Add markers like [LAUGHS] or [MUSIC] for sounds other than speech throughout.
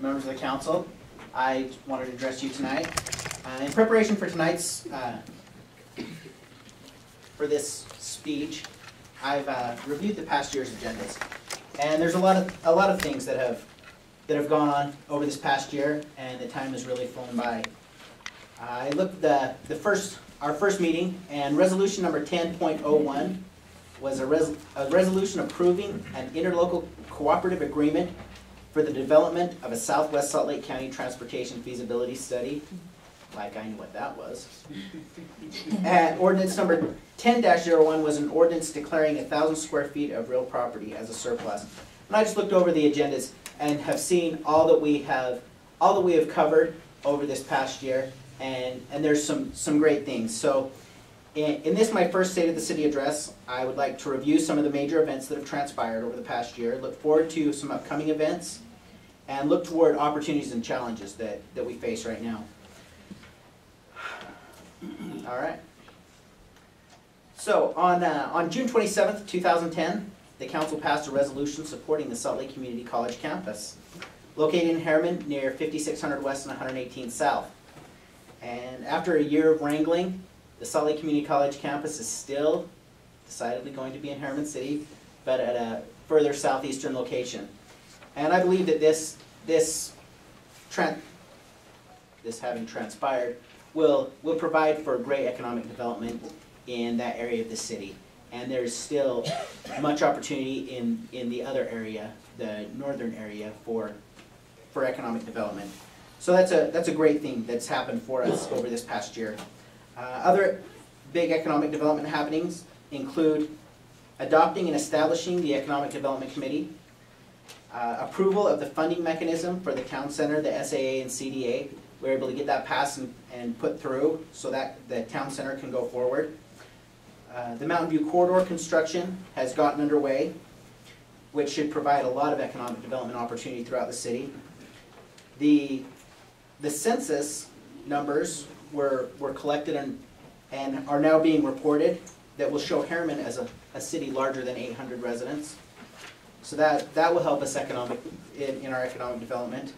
members of the council. I wanted to address you tonight. Uh, In preparation for tonight's, uh, for this speech, I've uh, reviewed the past year's agendas. And there's a lot of, a lot of things that have, that have gone on over this past year, and the time has really flown by. I looked at the, the first, our first meeting, and resolution number ten point oh one was a res, a resolution approving an interlocal cooperative agreement for the development of a Southwest Salt Lake County Transportation Feasibility Study. Like I knew what that was. And ordinance number ten one was an ordinance declaring a thousand square feet of real property as a surplus. And I just looked over the agendas and have seen all that we have, all that we have covered over this past year, and, and there's some, some great things. So, in, this, my first State of the City address, I would like to review some of the major events that have transpired over the past year, look forward to some upcoming events, and look toward opportunities and challenges that, that we face right now. All right. So on, uh, on June twenty-seventh, two thousand ten, the council passed a resolution supporting the Salt Lake Community College campus, located in Herriman near fifty-six hundred west and one hundred eighteen south. And after a year of wrangling, the Salt Lake Community College campus is still decidedly going to be in Herriman City, but at a further southeastern location. And I believe that this, this, this having transpired, will, will provide for great economic development in that area of the city. And there's still much opportunity in, in the other area, the northern area, for, for economic development. So that's a, that's a great thing that's happened for us over this past year. Uh, other big economic development happenings include adopting and establishing the Economic Development Committee, uh, approval of the funding mechanism for the town center, the SAA and CDA. We were able to get that passed and, and put through so that the town center can go forward. Uh, the Mountain View corridor construction has gotten underway, which should provide a lot of economic development opportunity throughout the city. The, the census numbers were, were collected and, and are now being reported that will show Herriman as a, a city larger than eight hundred residents. So that, that will help us economic, in, in our economic development.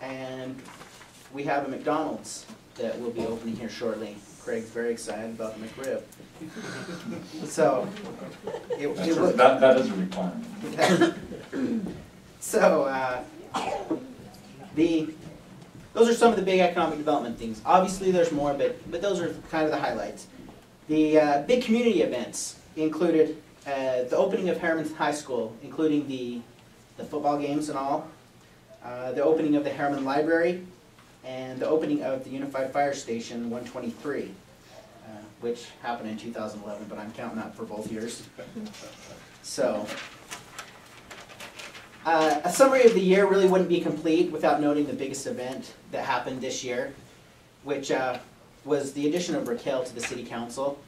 And we have a McDonald's that will be opening here shortly. Craig's very excited about the McRib. So, it, it a- That, that is a requirement. [LAUGHS] So, uh, the, those are some of the big economic development things. Obviously, there's more, but, but those are kind of the highlights. The uh, big community events included uh, the opening of Herriman High School, including the, the football games and all, uh, the opening of the Herriman Library, and the opening of the Unified Fire Station 123, uh, which happened in 2011, but I'm counting that for both years. So, uh, a summary of the year really wouldn't be complete without noting the biggest event that happened this year, which uh, was the addition of Raquel to the city council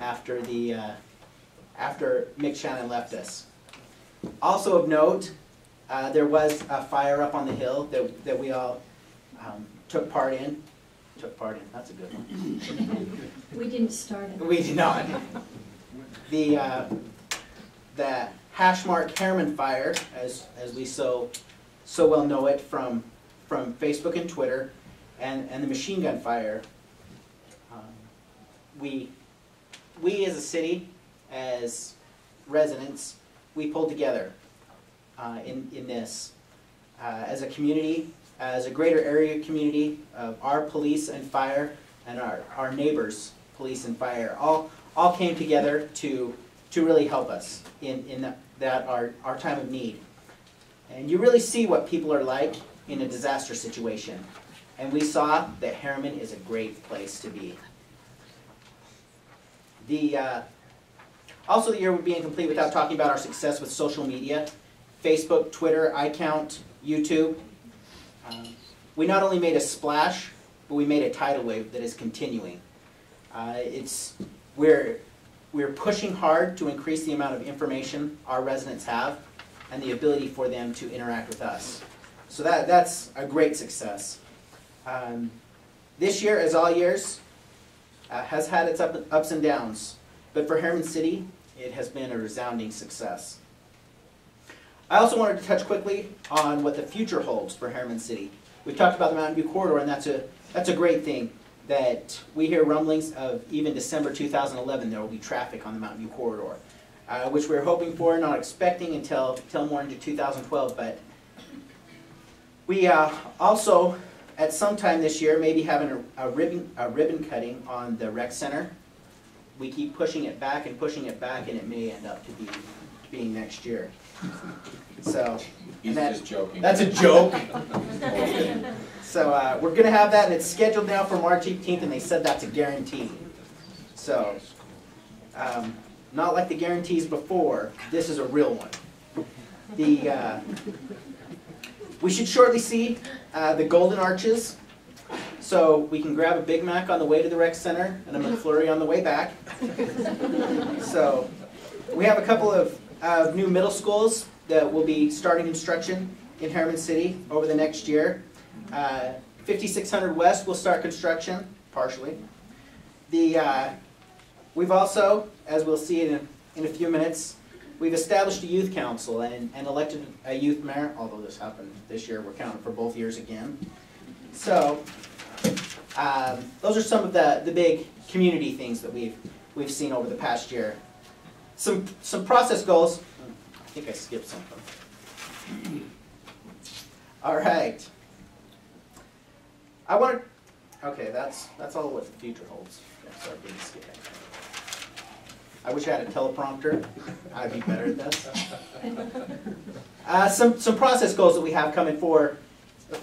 after the uh, after Mick Shannon left us. Also of note, uh, there was a fire up on the hill that, that we all um, took part in. Took part in. That's a good one. We didn't start it. We did not. The, uh, the hash mark Herriman fire, as, as we so, so well know it from, from Facebook and Twitter, and, and the machine gun fire. um, We, we as a city, as residents, we pulled together uh, in, in this. Uh, As a community, as a greater area community of our police and fire and our, our neighbors, police and fire, all, all came together to, to really help us in, in that- that, our, our time of need. And you really see what people are like in a disaster situation. And we saw that Herriman is a great place to be. The, uh, also the year would be incomplete without talking about our success with social media. Facebook, Twitter, iCount, YouTube. Um, We not only made a splash, but we made a tidal wave that is continuing. Uh, It's, we're, we're pushing hard to increase the amount of information our residents have and the ability for them to interact with us. So that, that's a great success. Um, This year, as all years, uh, has had its up- ups and downs, but for Herriman City, it has been a resounding success. I also wanted to touch quickly on what the future holds for Herriman City. We've talked about the Mountain View corridor, and that's a, that's a great thing, that we hear rumblings of even December 2011, there will be traffic on the Mountain View corridor, uh, which we're hoping for, not expecting until, until more into 2012, but we uh, also, at some time this year, maybe having a, a ribbon, a ribbon cutting on the rec center. We keep pushing it back and pushing it back, and it may end up to be, being next year. So, He's that- just joking. that's a joke. [LAUGHS] So, uh, we're gonna have that, and it's scheduled now for March eighteenth, and they said that's a guarantee. So, um, not like the guarantees before, this is a real one. The, uh, we should shortly see, uh, the golden arches. So we can grab a Big Mac on the way to the rec center and a McFlurry on the way back. [LAUGHS] So, we have a couple of, uh, new middle schools that will be starting instruction in Herriman City over the next year. Uh, 5600 West will start construction, partially. The, uh, we've also, as we'll see in a, in a few minutes, we've established a youth council and, and elected a youth mayor, although this happened this year, we're counting for both years again. So, um, those are some of the, the big community things that we've, we've seen over the past year. Some, some process goals, I think I skipped something. All right. I want to, okay, that's, that's all what the future holds. Didn't skip anything. I wish I had a teleprompter, I'd be better at this. Uh, some, some process goals that we have coming for,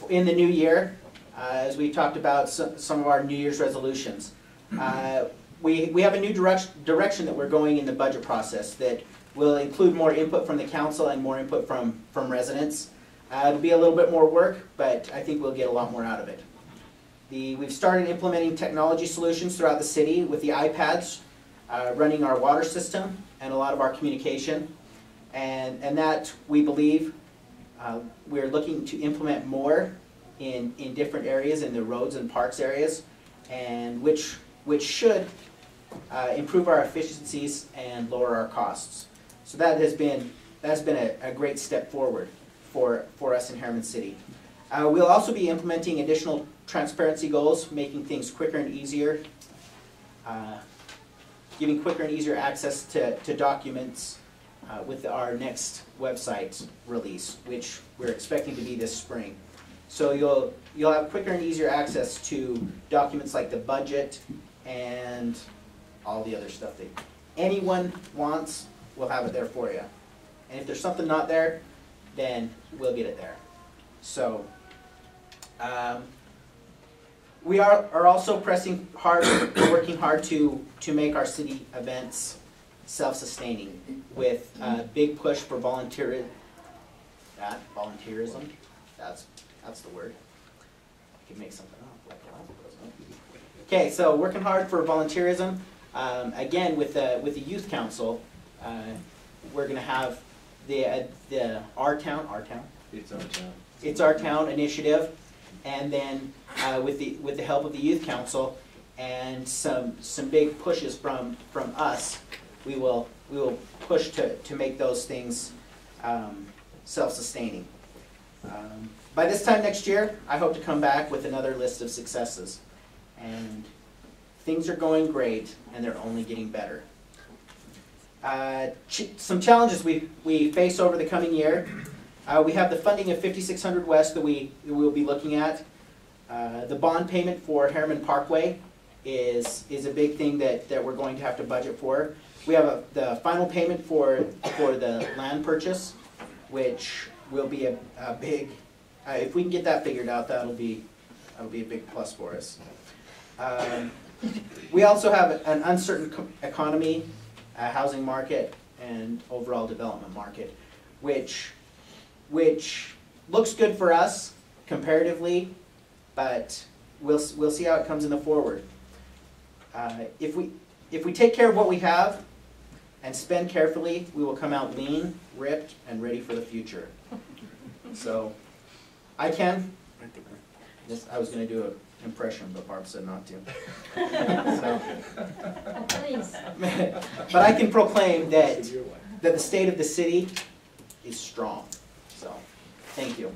in the new year, uh, as we talked about some, some of our New Year's resolutions. Uh, we, we have a new direction, direction that we're going in the budget process that will include more input from the council and more input from, from residents. Uh, it'll be a little bit more work, but I think we'll get a lot more out of it. The, we've started implementing technology solutions throughout the city with the iPads, uh, running our water system and a lot of our communication. And, and that, we believe, uh, we're looking to implement more in, in different areas, in the roads and parks areas, and which, which should uh, improve our efficiencies and lower our costs. So that has been, that's been a, a great step forward for, for us in Herriman City. Uh, we'll also be implementing additional transparency goals, making things quicker and easier, uh, giving quicker and easier access to, to documents uh, with our next website release, which we're expecting to be this spring. So you'll, you'll have quicker and easier access to documents like the budget and all the other stuff that anyone wants, we'll have it there for you. And if there's something not there, then we'll get it there. So, um, we are, are also pressing hard, working hard to, to make our city events self-sustaining with a big push for volunteer, that, volunteerism, that's, that's the word. I can make something up? Okay, so working hard for volunteerism. Um, again, with the, with the youth council, uh, we're gonna have the, uh, the Our Town, Our Town? It's our town. It's Our Town initiative. And then, uh, with the, with the help of the youth council and some, some big pushes from, from us, we will, we will push to, to make those things, um, self-sustaining. Um, By this time next year, I hope to come back with another list of successes. And things are going great, and they're only getting better. Uh, ch- Some challenges we, we face over the coming year. Uh, We have the funding of 5600 West that we, we'll be looking at. Uh, The bond payment for Herriman Parkway is, is a big thing that, that we're going to have to budget for. We have a- the final payment for, for the land purchase, which will be a, a big, uh, if we can get that figured out, that'll be, that'll be a big plus for us. Um, We also have an uncertain economy, housing market, and overall development market, which, which looks good for us comparatively, but we'll, we'll see how it comes in the forward. Uh, If we, if we take care of what we have and spend carefully, we will come out lean, ripped, and ready for the future. [LAUGHS] So, I can, this, I was gonna do an impression, but Barb said not to. [LAUGHS] So, [LAUGHS] But I can proclaim that, that the state of the city is strong. So, thank you.